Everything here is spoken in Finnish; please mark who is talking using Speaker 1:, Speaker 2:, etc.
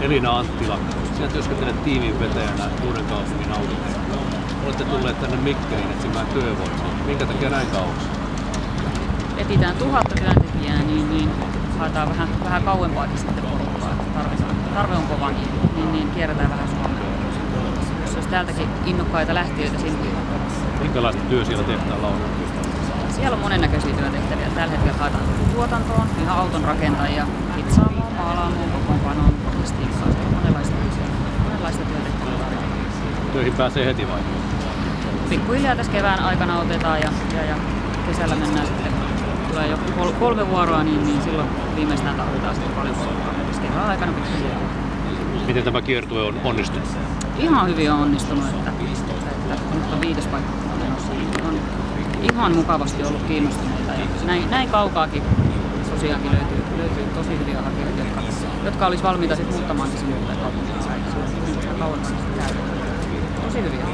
Speaker 1: Elina Anttila. Sinä työskentelet tiimin vetäjänä Uuden kaupungin autotehtaalla. Olette tulleet tänne Mikkeliin etsimään työvoimaa. Minkä takia näin kauas?
Speaker 2: Etitään tuhatta työntekijää, niin, niin haetaan vähän, vähän kauempaakin sitten porukkaa. Tarve, tarve on kova, niin, niin, niin kierretään vähän Suomea. Jos olisi täältäkin innokkaita lähtiöitä sinne.
Speaker 1: Minkälaista työ siellä tehtaalla on?
Speaker 2: Siellä on monennäköisiä työtehtäviä. Tällä hetkellä haetaan tuotantoon, ihan auton rakentajia, hitsaamoon, maalaamoon, logistiikkaan. Monenlaista, monenlaista tarjotaan.
Speaker 1: Töihin pääsee heti vai?
Speaker 2: Pikkuhiljaa tässä kevään aikana otetaan ja, ja, ja kesällä mennään sitten, tulee jo kol- kolme vuoroa, niin, niin silloin viimeistään tarvitaan sitten paljon vuoroa. Tässä kevään aikana pikkuhiljaa.
Speaker 1: Miten tämä kiertue on onnistunut?
Speaker 2: Ihan hyvin on onnistunut, että, että nyt on viides paikka menossa. On ihan mukavasti ollut kiinnostuneita ja näin, näin kaukaakin tosiaankin löytyy, löytyy jotka, olisi valmiita sitten muuttamaan sinne kaupunkiin Tosi hyviä.